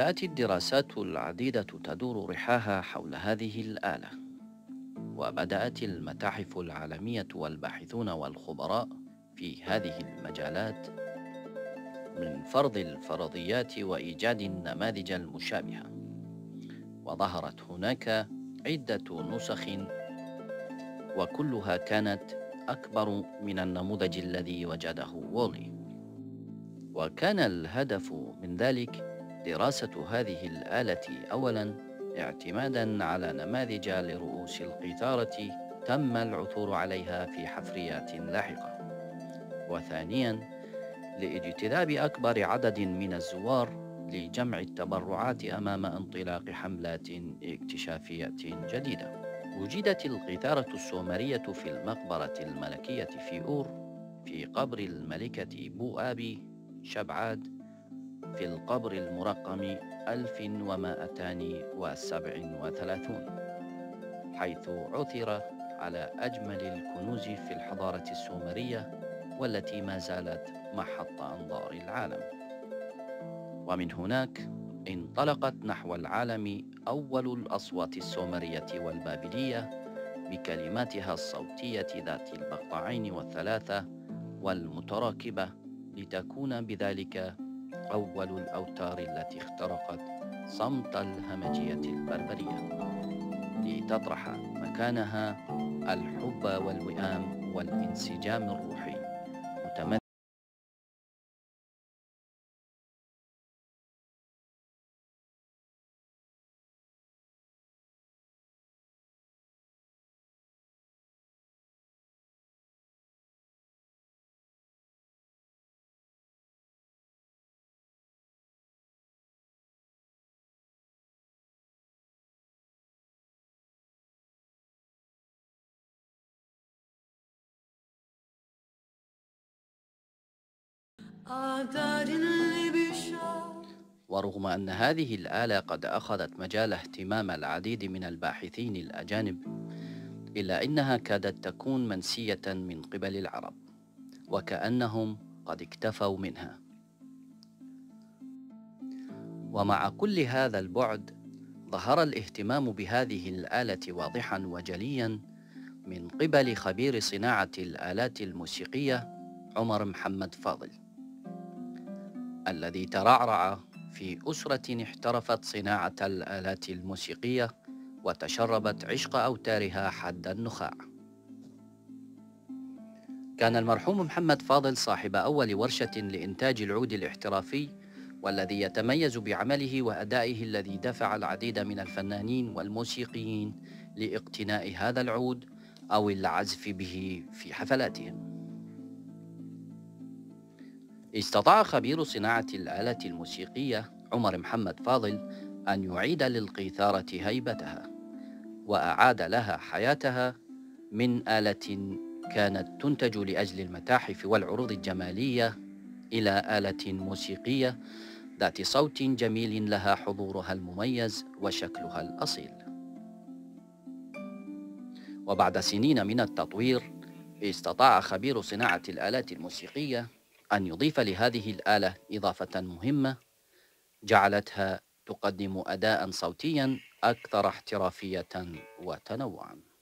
تأتي الدراسات العديدة تدور رحاها حول هذه الآلة. وبدأت المتاحف العالمية والباحثون والخبراء في هذه المجالات من فرض الفرضيات وإيجاد النماذج المشابهة. وظهرت هناك عدة نسخ وكلها كانت أكبر من النموذج الذي وجده وولي. وكان الهدف من ذلك دراسة هذه الآلة أولاً اعتماداً على نماذج لرؤوس القيثارة تم العثور عليها في حفريات لاحقة. وثانياً لاجتذاب أكبر عدد من الزوار لجمع التبرعات أمام انطلاق حملات اكتشافية جديدة. وجدت القيثارة السومرية في المقبرة الملكية في أور في قبر الملكة بوآبي شبعاد في القبر المرقم 1237 حيث عثر على أجمل الكنوز في الحضارة السومرية والتي ما زالت محط أنظار العالم. ومن هناك انطلقت نحو العالم أول الأصوات السومرية والبابلية بكلماتها الصوتية ذات المقطعين والثلاثة والمتراكبة لتكون بذلك أول الأوتار التي اخترقت صمت الهمجية البربرية. لتطرح مكانها الحب والوئام والانسجام الروحي. ورغم أن هذه الآلة قد أخذت مجال اهتمام العديد من الباحثين الأجانب إلا أنها كادت تكون منسية من قبل العرب وكأنهم قد اكتفوا منها. ومع كل هذا البعد ظهر الاهتمام بهذه الآلة واضحا وجليا من قبل خبير صناعة الآلات الموسيقية عمر محمد فاضل. الذي ترعرع في أسرة احترفت صناعة الآلات الموسيقية وتشربت عشق أوتارها حد النخاع. كان المرحوم محمد فاضل صاحب أول ورشة لإنتاج العود الاحترافي والذي يتميز بعمله وأدائه الذي دفع العديد من الفنانين والموسيقيين لإقتناء هذا العود أو العزف به في حفلاتهم. استطاع خبير صناعة الآلة الموسيقية عمر محمد فاضل أن يعيد للقيثارة هيبتها وأعاد لها حياتها من آلة كانت تنتج لأجل المتاحف والعروض الجمالية إلى آلة موسيقية ذات صوت جميل لها حضورها المميز وشكلها الأصيل. وبعد سنين من التطوير استطاع خبير صناعة الآلات الموسيقية أن يضيف لهذه الآلة إضافة مهمة جعلتها تقدم أداء صوتيا أكثر احترافية وتنوعا.